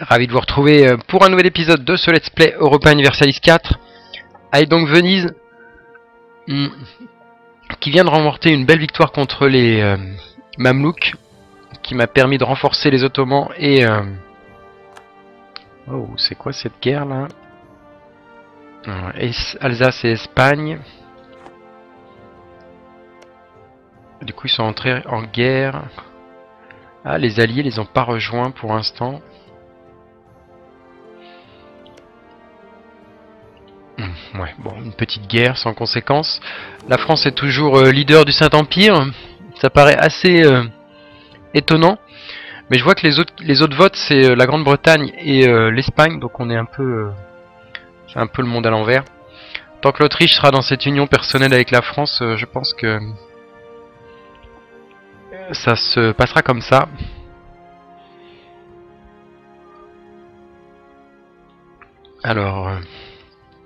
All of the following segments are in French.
Ravi de vous retrouver euh, pour un nouvel épisode de ce Let's Play Europa Universalis 4. Allez donc Venise, hmm, qui vient de remporter une belle victoire contre les euh, Mamelouks, qui m'a permis de renforcer les Ottomans et... euh, Oh, c'est quoi cette guerre là? Euh, Alsace et Espagne. Du coup, ils sont entrés en guerre. Ah, les Alliés les ont pas rejoints pour l'instant. Hmm, Ouais, bon, une petite guerre sans conséquence. La France est toujours euh, leader du Saint-Empire. Ça paraît assez euh, étonnant. Mais je vois que les autres, les autres votes, c'est euh, la Grande-Bretagne et l'Espagne. Donc on est un peu... c'est un peu le monde à l'envers. Tant que l'Autriche sera dans cette union personnelle avec la France, je pense que ça se passera comme ça. Alors,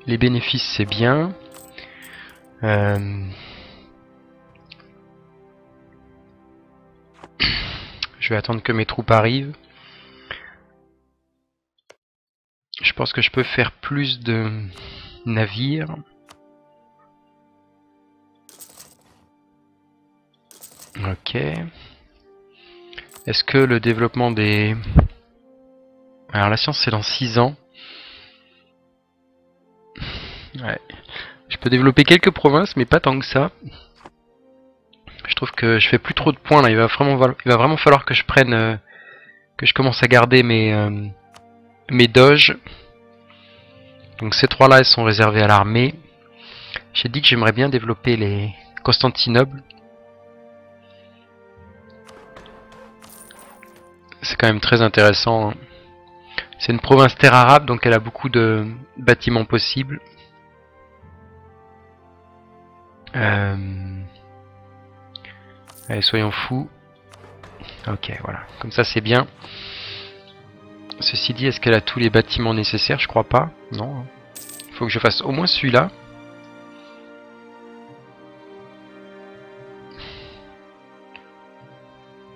les bénéfices c'est bien. Euh, Je vais attendre que mes troupes arrivent. Je pense que je peux faire plus de navires. Ok. Est-ce que le développement des... Alors la science c'est dans 6 ans. Je peux développer quelques provinces mais pas tant que ça. Je trouve que je fais plus trop de points là. Il va vraiment, falloir que je prenne... euh, que je commence à garder mes... euh, doges. Donc ces trois là elles sont réservées à l'armée. J'ai dit que j'aimerais bien développer les Constantinople. C'est quand même très intéressant. hein. C'est une province terre arabe, donc elle a beaucoup de bâtiments possibles. Euh... Allez, soyons fous. Ok, voilà. Comme ça, c'est bien. Ceci dit, est-ce qu'elle a tous les bâtiments nécessaires? Je crois pas. Non. Il faut que je fasse au moins celui-là.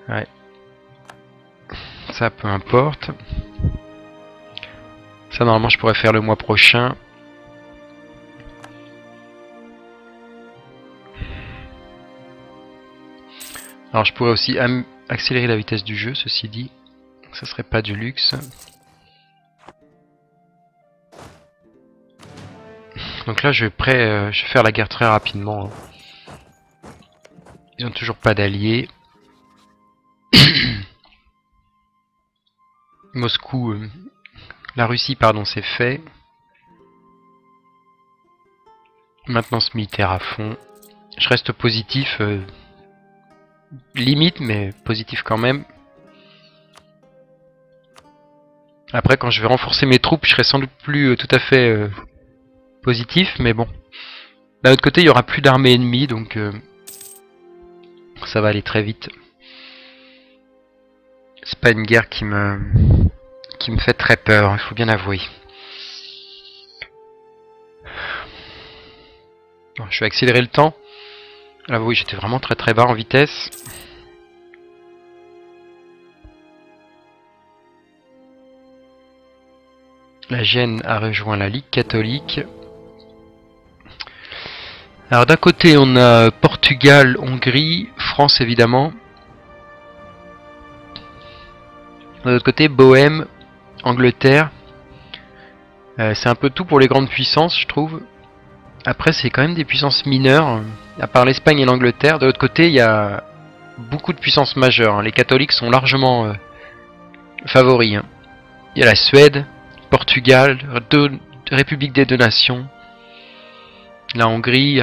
Ouais. Ça, peu importe. Ça, normalement, je pourrais faire le mois prochain. Alors, je pourrais aussi accélérer la vitesse du jeu, ceci dit. Ça serait pas du luxe. Donc là, je vais, prêt, euh, je vais faire la guerre très rapidement. hein. Ils ont toujours pas d'alliés. Moscou, euh, la Russie, pardon, c'est fait. Maintenance militaire à fond. Je reste positif, euh, limite, mais positif quand même. Après, quand je vais renforcer mes troupes, je serai sans doute plus euh, tout à fait euh, positif, mais bon. D'un autre côté, il y aura plus d'armées ennemies, donc euh, ça va aller très vite. C'est pas une guerre qui me qui me fait très peur, il faut bien avouer. Je vais accélérer le temps. Là, oui, j'étais vraiment très très bas en vitesse. La Gêne a rejoint la Ligue catholique. Alors d'un côté on a Portugal, Hongrie, France évidemment. De l'autre côté Bohème, Angleterre. Euh, c'est un peu tout pour les grandes puissances je trouve. Après c'est quand même des puissances mineures, euh, à part l'Espagne et l'Angleterre. De l'autre côté il y a beaucoup de puissances majeures. hein. Les catholiques sont largement euh, favoris. hein. Il y a la Suède, Portugal, République des deux nations. La Hongrie,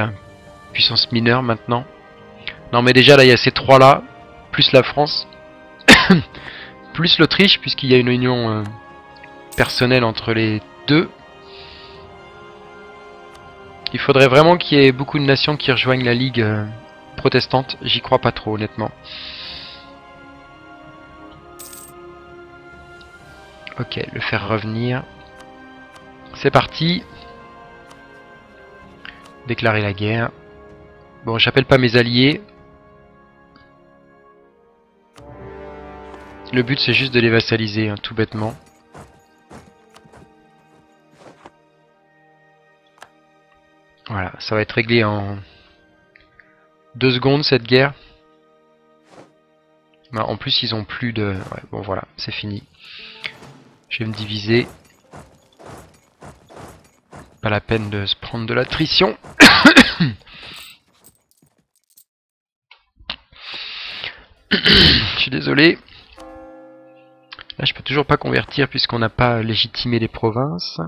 puissance mineure maintenant. Non mais déjà là il y a ces trois là, plus la France, plus l'Autriche puisqu'il y a une union euh, personnelle entre les deux. Il faudrait vraiment qu'il y ait beaucoup de nations qui rejoignent la Ligue euh, protestante. J'y crois pas trop honnêtement. Ok, le faire revenir. C'est parti. Déclarer la guerre. Bon, j'appelle pas mes alliés. Le but c'est juste de les vassaliser, hein, tout bêtement. Voilà, ça va être réglé en deux secondes cette guerre. Bah, en plus, ils ont plus de... Ouais, bon voilà, c'est fini. Je vais me diviser. Pas la peine de se prendre de l'attrition. Je suis désolé. Là, je peux toujours pas convertir puisqu'on n'a pas légitimé les provinces.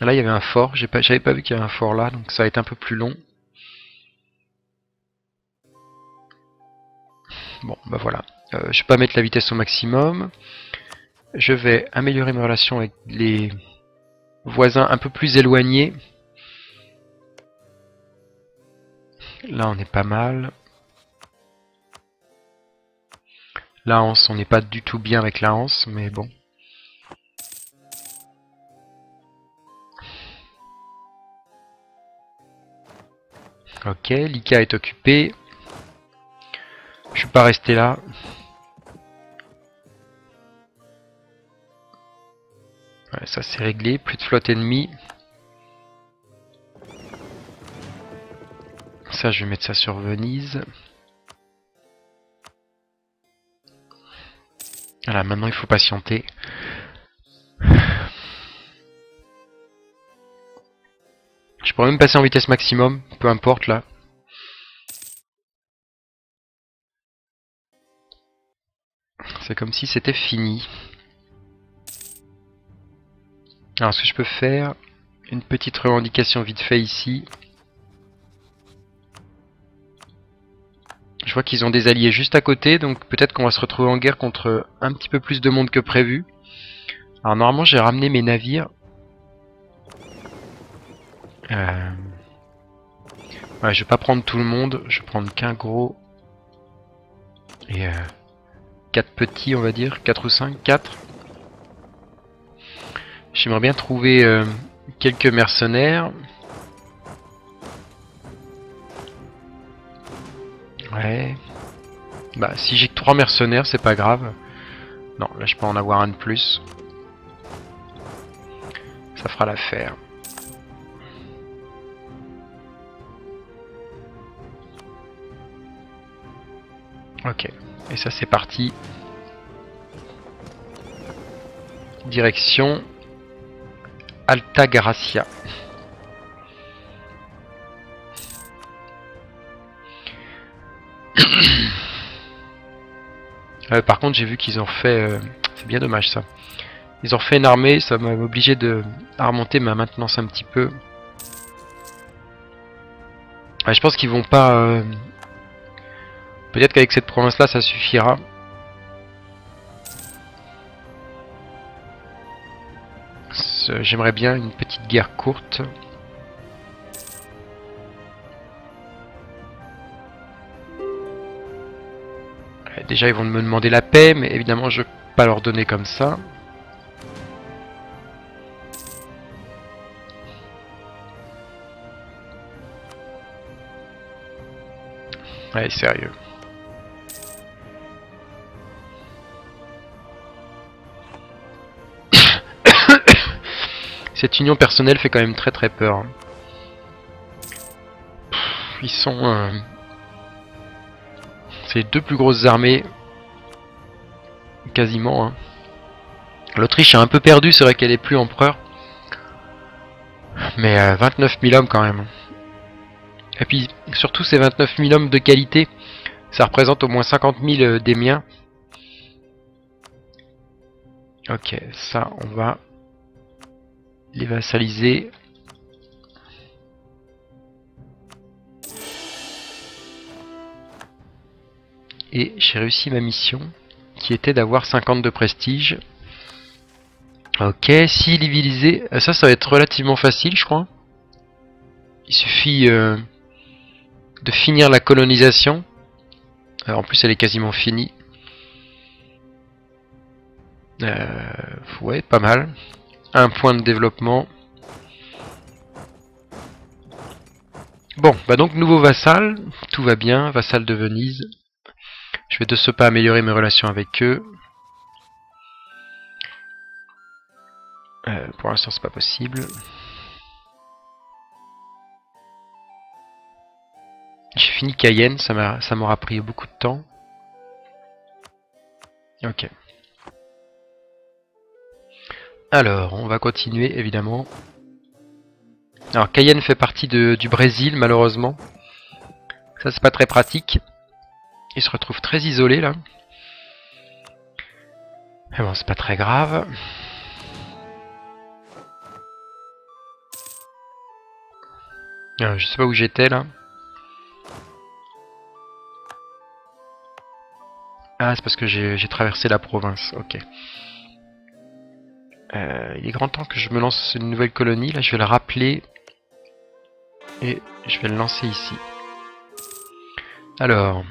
Là, il y avait un fort. J'avais pas, vu qu'il y avait un fort là, donc ça va être un peu plus long. Bon, bah voilà. Euh, je vais pas mettre la vitesse au maximum. Je vais améliorer mes relations avec les voisins un peu plus éloignés. Là, on est pas mal. La Hanse, on n'est pas du tout bien avec la Hanse, mais bon. Ok, Lika est occupé. Je suis pas resté là. Ouais, ça c'est réglé, plus de flotte ennemie. Ça, je vais mettre ça sur Venise. Voilà, maintenant il faut patienter. Pourrais même passer en vitesse maximum, peu importe là. C'est comme si c'était fini. Alors ce que je peux faire, une petite revendication vite fait ici. Je vois qu'ils ont des alliés juste à côté, donc peut-être qu'on va se retrouver en guerre contre un petit peu plus de monde que prévu. Alors normalement j'ai ramené mes navires. Euh... Ouais, je vais pas prendre tout le monde, je vais prendre qu'un gros. Et euh... 4 petits on va dire, 4 ou 5, 4. J'aimerais bien trouver euh, quelques mercenaires. Ouais. Bah, si j'ai que 3 mercenaires, c'est pas grave. Non, là je peux en avoir un de plus. Ça fera l'affaire. Ok. Et ça c'est parti. Direction Alta Gracia. Euh, par contre, j'ai vu qu'ils ont fait... Euh, c'est bien dommage ça. Ils ont fait une armée, ça m'a obligé de remonter ma maintenance un petit peu. je pense qu'ils vont pas... Euh, peut-être qu'avec cette province-là, ça suffira. J'aimerais bien une petite guerre courte. Déjà, ils vont me demander la paix, mais évidemment, je ne vais pas leur donner comme ça. Allez, sérieux. Cette union personnelle fait quand même très très peur. Hein. ils sont... Euh, c'est les deux plus grosses armées. Quasiment. Hein. L'Autriche est un peu perdue, c'est vrai qu'elle est plus empereur. Mais 29 euh, 000 hommes quand même. Et puis surtout ces 29 000 hommes de qualité, ça représente au moins 50 000 euh, des miens. Ok, ça on va les vassaliser. Et j'ai réussi ma mission, qui était d'avoir 50 de prestige. Ok, civiliser, euh, ça, ça va être relativement facile, je crois. Il suffit euh, de finir la colonisation. en plus, elle est quasiment finie. Euh, ouais, pas mal. Un point de développement. Bon, bah donc nouveau vassal, tout va bien, vassal de Venise. Je vais de ce pas améliorer mes relations avec eux. Euh, pour l'instant, c'est pas possible. J'ai fini Cayenne, ça m'aura pris beaucoup de temps. Ok. Alors, on va continuer évidemment. Alors, Cayenne fait partie du Brésil, malheureusement. Ça, c'est pas très pratique. Il se retrouve très isolé là. Mais bon, c'est pas très grave. Alors, je sais pas où j'étais là. Ah, c'est parce que j'ai traversé la province, ok. Euh, il est grand temps que je me lance une nouvelle colonie, là je vais la rappeler. Et je vais le lancer ici. Alors.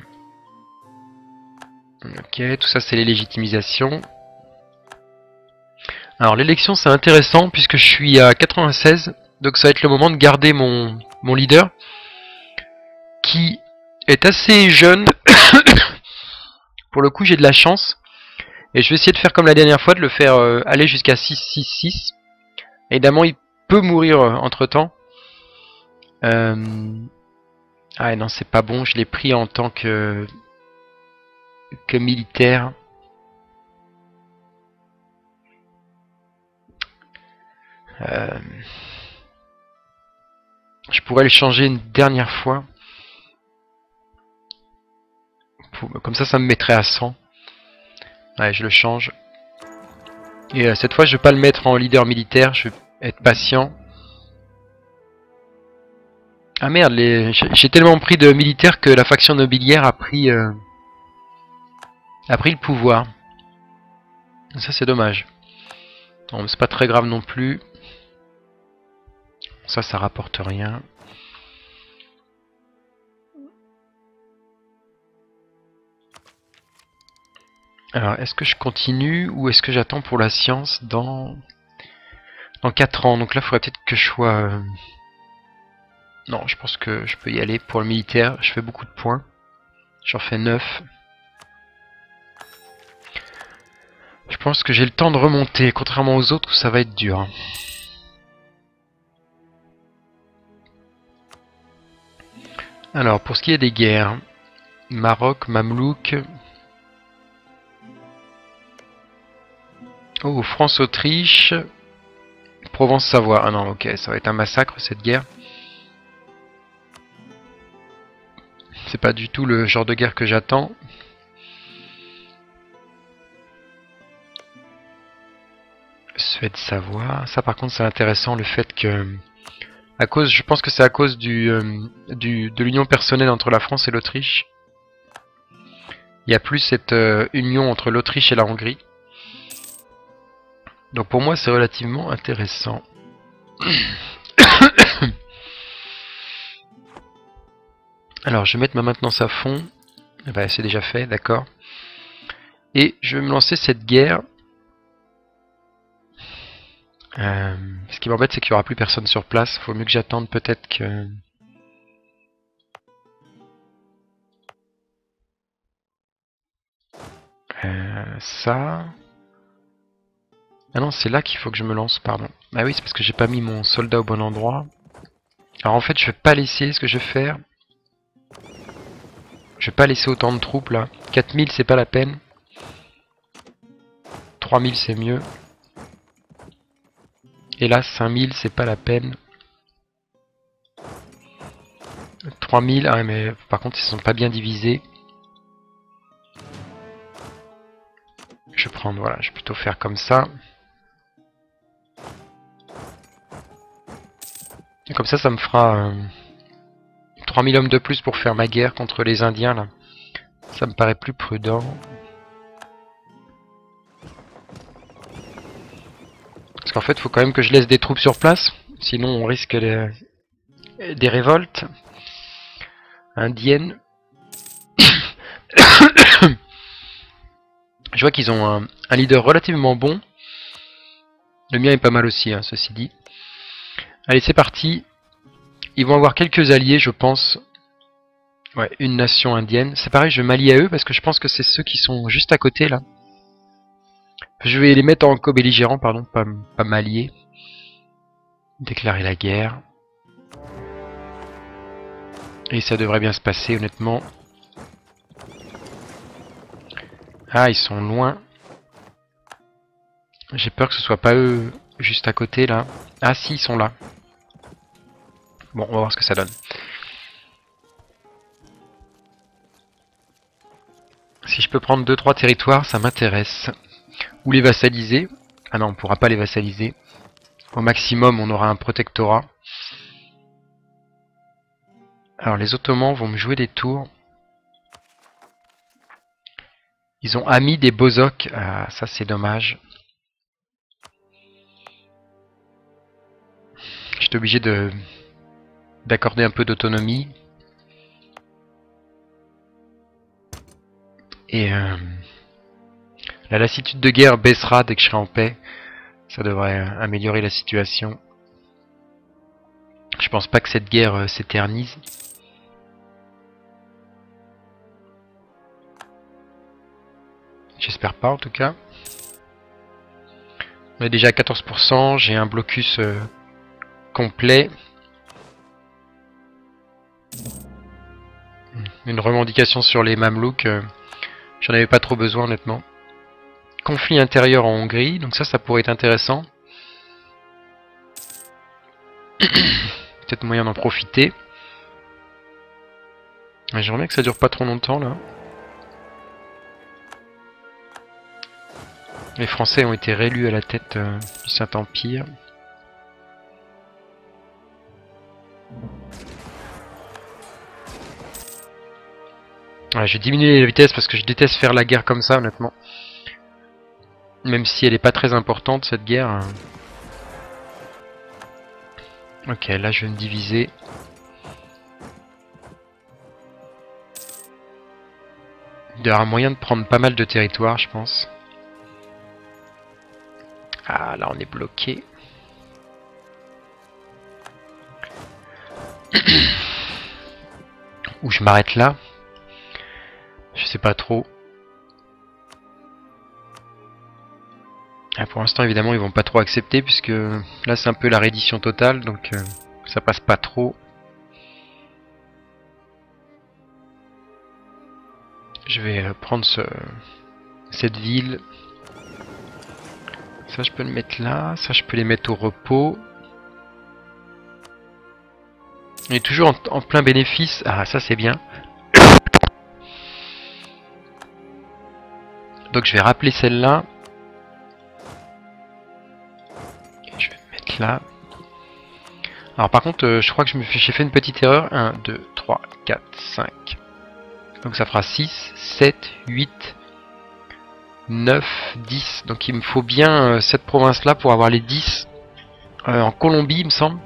Ok, tout ça c'est les légitimisations. Alors l'élection c'est intéressant puisque je suis à 96, donc ça va être le moment de garder mon, mon leader qui est assez jeune Pour le coup, j'ai de la chance. Et je vais essayer de faire comme la dernière fois, de le faire euh, aller jusqu'à 6-6-6. Évidemment, il peut mourir euh, entre-temps. Euh, ah non, c'est pas bon. Je l'ai pris en tant que... que militaire. Je pourrais le changer une dernière fois. Comme ça, ça me mettrait à 100. Ouais, je le change. Et euh, cette fois, je vais pas le mettre en leader militaire, je vais être patient. Ah merde, j'ai tellement pris de militaires que la faction nobiliaire a pris, euh, a pris le pouvoir. Ça, c'est dommage. Bon, c'est pas très grave non plus. Ça, ça rapporte rien. Alors, est-ce que je continue ou est-ce que j'attends pour la science dans... dans 4 ans? Donc là, il faudrait peut-être que je sois... Euh, non, je pense que je peux y aller. Pour le militaire, je fais beaucoup de points. J'en fais 9. Je pense que j'ai le temps de remonter, contrairement aux autres où ça va être dur. Alors, pour ce qui est des guerres, Maroc, Mamelouk, Oh, France-Autriche. Provence-Savoie. Ah non, ok, ça va être un massacre cette guerre. C'est pas du tout le genre de guerre que j'attends. Suède-Savoie. Ça par contre c'est intéressant le fait que... À cause, je pense que c'est à cause du, euh, du de l'union personnelle entre la France et l'Autriche. Il n'y a plus cette euh, union entre l'Autriche et la Hongrie. Donc pour moi c'est relativement intéressant. Alors je vais mettre ma maintenance à fond. Bah, c'est déjà fait, d'accord. Et je vais me lancer cette guerre. Euh, ce qui m'embête c'est qu'il n'y aura plus personne sur place. Faut mieux que j'attende peut-être que... Euh, ça... Ah non, c'est là qu'il faut que je me lance, pardon. Ah oui, c'est parce que j'ai pas mis mon soldat au bon endroit. Alors en fait, je vais pas laisser, ce que je vais faire... Je vais pas laisser autant de troupes là. 4000 c'est pas la peine. 3000 c'est mieux. Et là 5000 c'est pas la peine. 3000, ah mais par contre ils sont pas bien divisés. Je vais prendre, voilà, je vais plutôt faire comme ça. Comme ça, ça me fera 3000 euh, hommes de plus pour faire ma guerre contre les Indiens, là. Ça me paraît plus prudent. Parce qu'en fait, faut quand même que je laisse des troupes sur place. Sinon, on risque des révoltes indiennes. je vois qu'ils ont un, un, leader relativement bon. Le mien est pas mal aussi, hein, ceci dit. Allez, c'est parti. Ils vont avoir quelques alliés, je pense. Ouais, une nation indienne. C'est pareil, je vais m'allier à eux parce que je pense que c'est ceux qui sont juste à côté, là. Je vais les mettre en co-belligérant, pardon, pas, pas m'allier. Déclarer la guerre. Et ça devrait bien se passer, honnêtement. Ah, ils sont loin. J'ai peur que ce soit pas eux juste à côté, là. Ah si, ils sont là. Bon, on va voir ce que ça donne. Si je peux prendre 2-3 territoires, ça m'intéresse. Ou les vassaliser. Ah non, on pourra pas les vassaliser. Au maximum, on aura un protectorat. Alors les Ottomans vont me jouer des tours. Ils ont ami des Bozok. Ah, ça c'est dommage. J'étais obligé de d'accorder un peu d'autonomie. Et euh, la lassitude de guerre baissera dès que je serai en paix. Ça devrait améliorer la situation. Je pense pas que cette guerre euh, s'éternise. J'espère pas en tout cas. On est déjà à 14%, j'ai un blocus euh, complet. Une revendication sur les Mamelouks, euh, j'en avais pas trop besoin honnêtement. Conflit intérieur en Hongrie, donc ça, ça pourrait être intéressant. Peut-être moyen d'en profiter. J'aimerais bien que ça dure pas trop longtemps là. Les Français ont été réélus à la tête euh, du Saint-Empire. Je vais diminuer la vitesse parce que je déteste faire la guerre comme ça, honnêtement. Même si elle est pas très importante, cette guerre. Hein. Ok, là je vais me diviser. Il y aura moyen de prendre pas mal de territoire, je pense. Ah, là on est bloqué. Ou je m'arrête là? Ah, pour l'instant, évidemment, ils vont pas trop accepter puisque là, c'est un peu la reddition totale, donc euh, ça passe pas trop. Je vais euh, prendre ce, cette ville. Ça, je peux le mettre là. Ça, je peux les mettre au repos. Et toujours en plein bénéfice. Ah, ça, c'est bien. Donc je vais rappeler celle-là. Je vais me mettre là. Alors par contre, euh, je crois que j'ai fait une petite erreur. 1, 2, 3, 4, 5. Donc ça fera 6, 7, 8, 9, 10. Donc il me faut bien euh, cette province-là pour avoir les 10 euh, en Colombie, il me semble.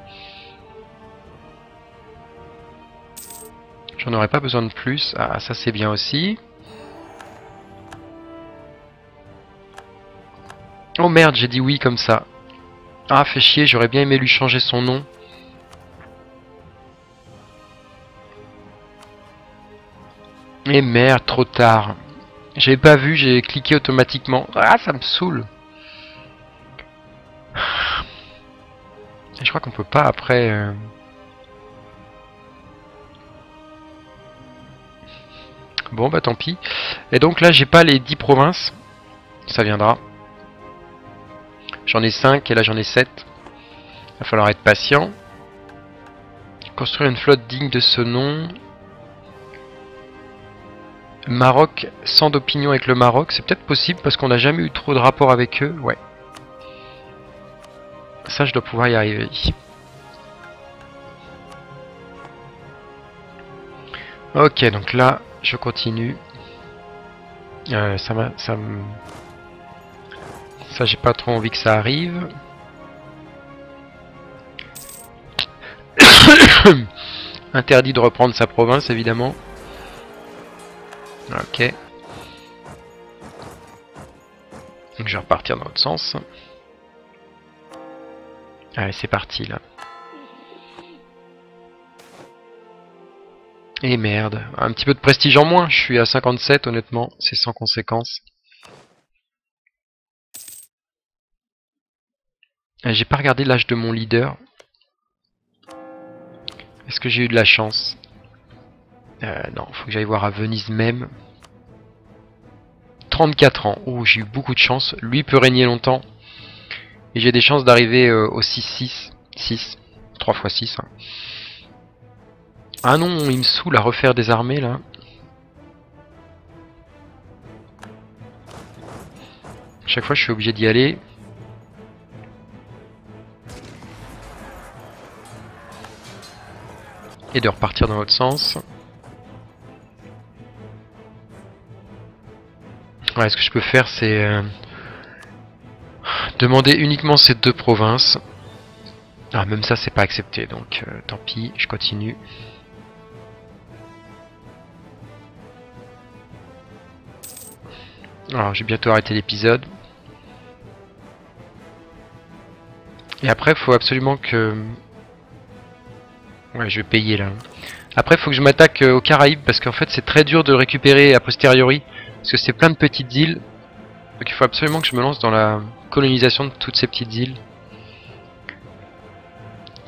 J'en aurais pas besoin de plus. Ah, ça c'est bien aussi. Oh merde, j'ai dit oui comme ça. Ah, fait chier, j'aurais bien aimé lui changer son nom. Et merde, trop tard. J'avais pas vu, j'ai cliqué automatiquement. Ah, ça me saoule. je crois qu'on peut pas après... Euh, bon, bah tant pis. Et donc là, j'ai pas les 10 provinces. Ça viendra. J'en ai 5 et là j'en ai 7. Il va falloir être patient. Construire une flotte digne de ce nom. Maroc, sans d'opinion avec le Maroc, c'est peut-être possible parce qu'on n'a jamais eu trop de rapport avec eux. Ouais. Ça, je dois pouvoir y arriver. Ok, donc là, je continue. Euh, ça me ça, j'ai pas trop envie que ça arrive. Interdit de reprendre sa province, évidemment. Ok. Donc je vais repartir dans l'autre sens. Allez, c'est parti là. Et merde, un petit peu de prestige en moins, je suis à 57 honnêtement, c'est sans conséquence. J'ai pas regardé l'âge de mon leader. Est-ce que j'ai eu de la chance euh, Non, faut que j'aille voir à Venise même. 34 ans. Oh, j'ai eu beaucoup de chance. Lui peut régner longtemps. Et j'ai des chances d'arriver euh, au 6-6. 6. 3 x 6. Ah non, il me saoule à refaire des armées là. Chaque fois je suis obligé d'y aller. Et de repartir dans l'autre sens. Ouais, ce que je peux faire c'est euh, demander uniquement ces deux provinces. Ah, même ça c'est pas accepté, donc euh, tant pis, je continue. Alors, j'ai bientôt arrêté l'épisode. Et après, il faut absolument que... Ouais, je vais payer là. Après, faut que je m'attaque euh, aux Caraïbes, parce qu'en fait, c'est très dur de récupérer a posteriori, parce que c'est plein de petites îles. Donc il faut absolument que je me lance dans la colonisation de toutes ces petites îles.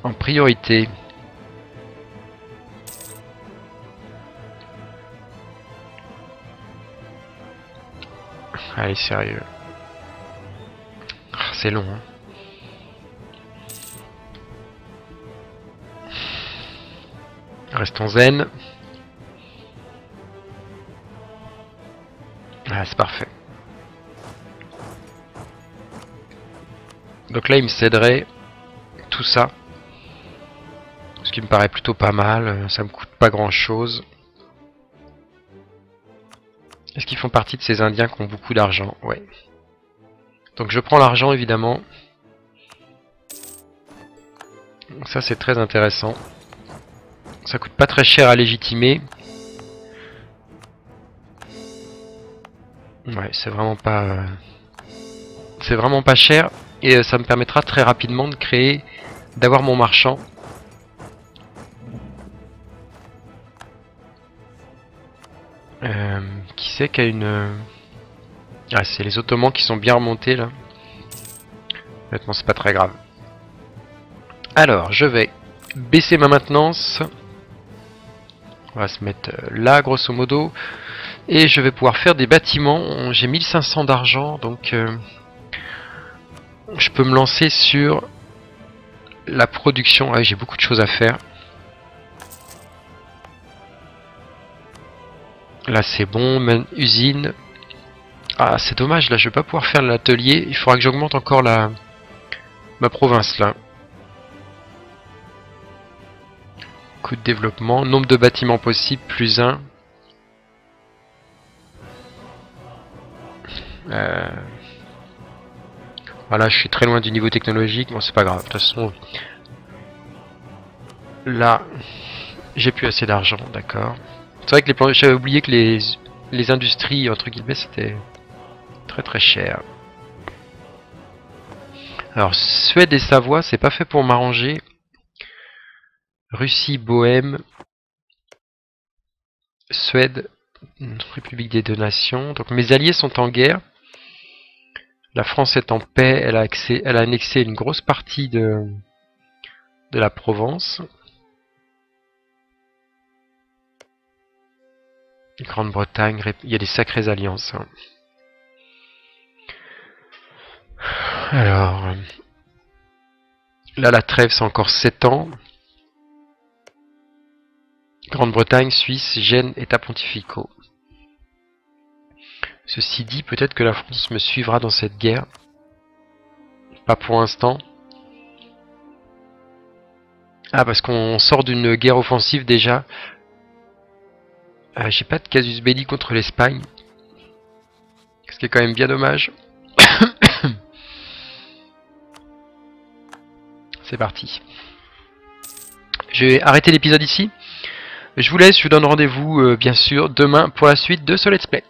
En priorité. Allez, sérieux. Ah, c'est long, hein. Restons zen. Ah, c'est parfait. Donc là, il me céderait tout ça. Ce qui me paraît plutôt pas mal. Ça me coûte pas grand chose. Est-ce qu'ils font partie de ces Indiens qui ont beaucoup d'argent? Ouais. Donc je prends l'argent évidemment. Ça c'est très intéressant. Ça coûte pas très cher à légitimer. Ouais, c'est vraiment pas... Euh, c'est vraiment pas cher. Et euh, ça me permettra très rapidement de créer... D'avoir mon marchand. Euh, qui c'est qui a une... Ah, c'est les Ottomans qui sont bien remontés là. Honnêtement, c'est pas très grave. Alors, je vais baisser ma maintenance. On va se mettre euh, là, grosso modo. Et je vais pouvoir faire des bâtiments. J'ai 1500 d'argent, donc... Euh, je peux me lancer sur la production. Ah, j'ai beaucoup de choses à faire. Là c'est bon, usine. Ah c'est dommage, là je vais pas pouvoir faire l'atelier. Il faudra que j'augmente encore la ma province là. Coût de développement, nombre de bâtiments possibles, plus 1. Euh... Voilà, je suis très loin du niveau technologique, bon c'est pas grave, de toute façon... Là, j'ai plus assez d'argent, d'accord. C'est vrai que les j'avais oublié que les, les industries, entre guillemets, c'était très très cher. Alors, Suède et Savoie, c'est pas fait pour m'arranger. Russie, Bohème, Suède, République des deux nations. Donc mes alliés sont en guerre. La France est en paix, elle a, annexé une grosse partie de, de la Provence. Grande-Bretagne, il y a des sacrées alliances. Hein. Alors, là la trêve c'est encore 7 ans. Grande-Bretagne, Suisse, Gênes, État pontificaux. Ceci dit, peut-être que la France me suivra dans cette guerre. Pas pour l'instant. Ah, parce qu'on sort d'une guerre offensive déjà. Euh, j'ai pas de casus belli contre l'Espagne. Ce qui est quand même bien dommage. C'est parti. Je vais arrêter l'épisode ici. Je vous laisse, je vous donne rendez-vous euh, bien sûr demain pour la suite de ce let's play.